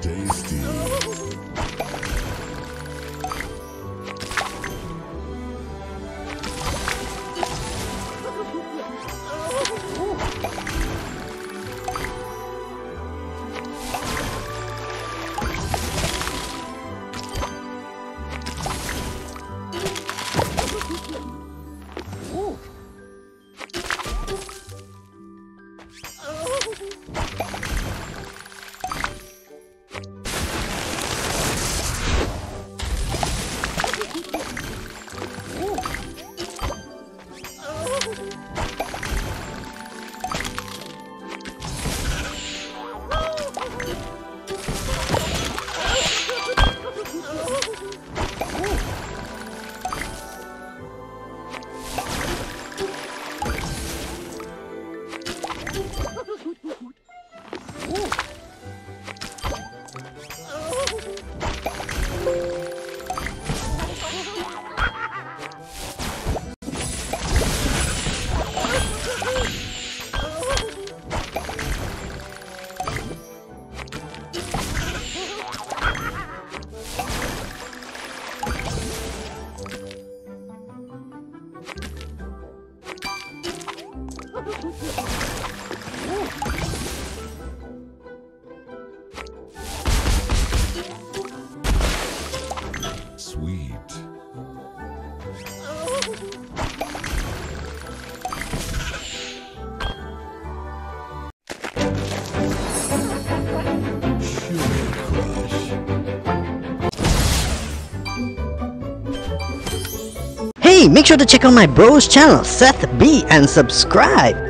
Tasty. Make sure to check out my bro's channel, Seth B, and subscribe.